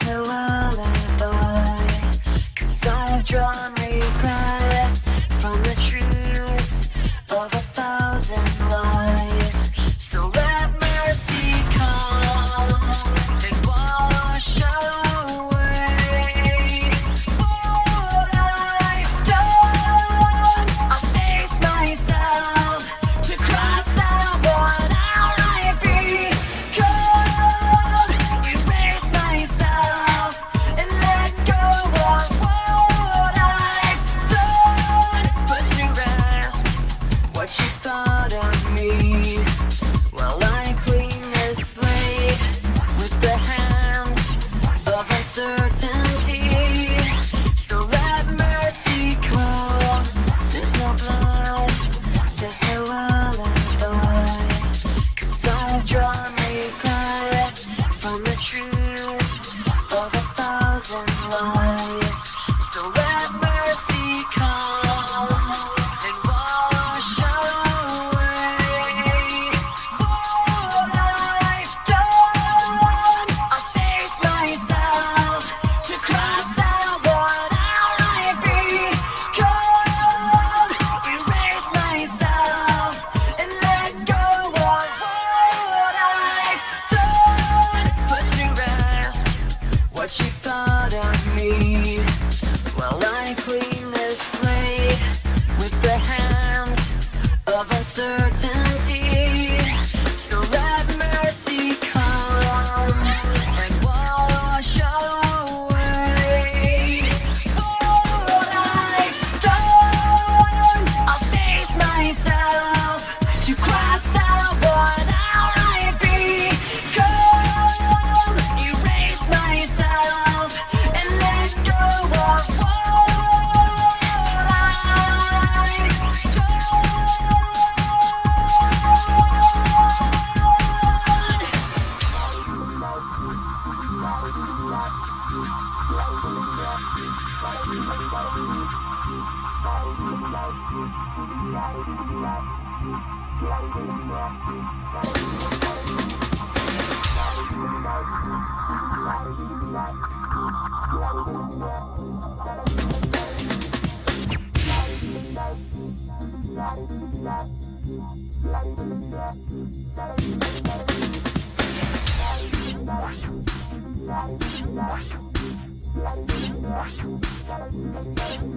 There's no boy cause I'm drawn.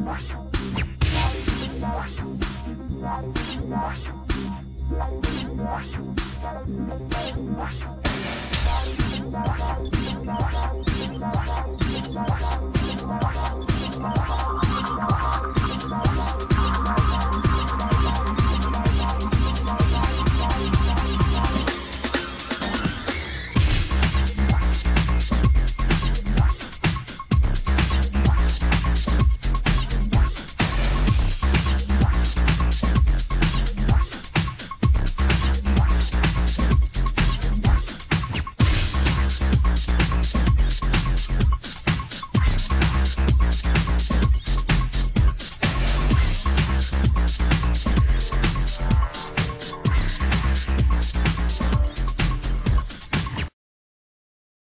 Marshall. Thank